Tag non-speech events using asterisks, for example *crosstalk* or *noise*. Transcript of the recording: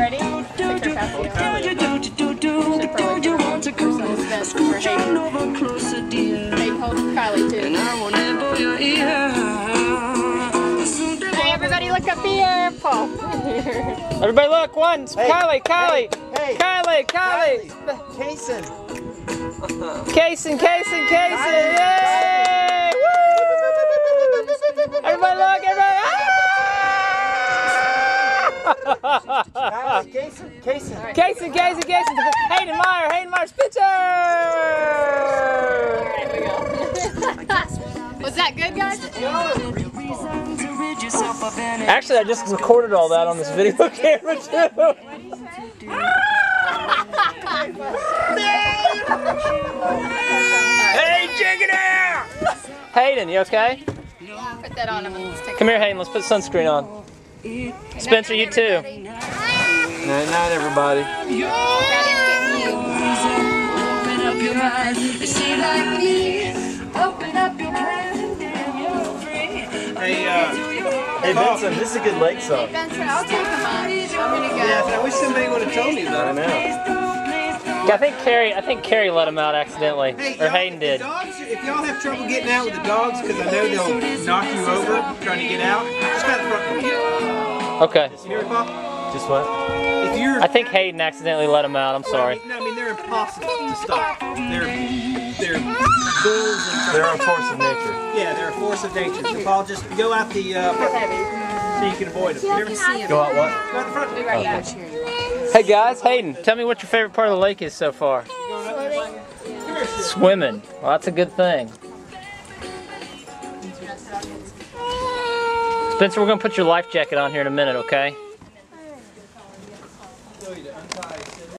Ready? Picture Hey, hold Kylie too. Hey, everybody look up here. Paul. *laughs* Everybody look, one. Hey, Kylie, Kylie. Hey, Kylie, Kylie. Kason. Kason, Kason, Kason. Yay! Woo! Everybody look, everybody. Ah! *laughs* Kylie, Kason, Kason. Kason, Kason, Kason. Hayden Meyer, Hayden Meyer's picture. There we go. Was that good, guys? Actually, I just recorded all that on this video *laughs* camera too. *laughs* hey, check it out! Hayden, you okay? Put that on him. Let's take Come here, Hayden. Let's put sunscreen on. Spencer, you too. Night, night, everybody. Daddy's getting you. Open up your mind, see like me. Open up your mind, and then you're free. Hey, uh, hey Vincent, this is a good lake song. Spencer, I'll take him on. I'm gonna go. Yeah, I wish somebody would have told me that. I know. I think Carrie. I think Carrie let him out accidentally, Hey, or Hayden did. Dogs, if y'all have trouble getting out with the dogs, because I know they'll knock you over trying to get out, just got the front door. Okay. You hear me, Paul? Just what? If you're, I think Hayden accidentally let him out. I'm sorry. No, I mean they're impossible to stop. They're they're *laughs* bulls and They're a force of nature. yeah, they're a force of nature. So Paul, just go out the uh, front so you can avoid them. You ever see Go out what? Go out the front door. Hey guys, Hayden, tell me what your favorite part of the lake is so far. Swimming. Well, that's a good thing. Spencer, we're gonna put your life jacket on here in a minute, okay? söyle.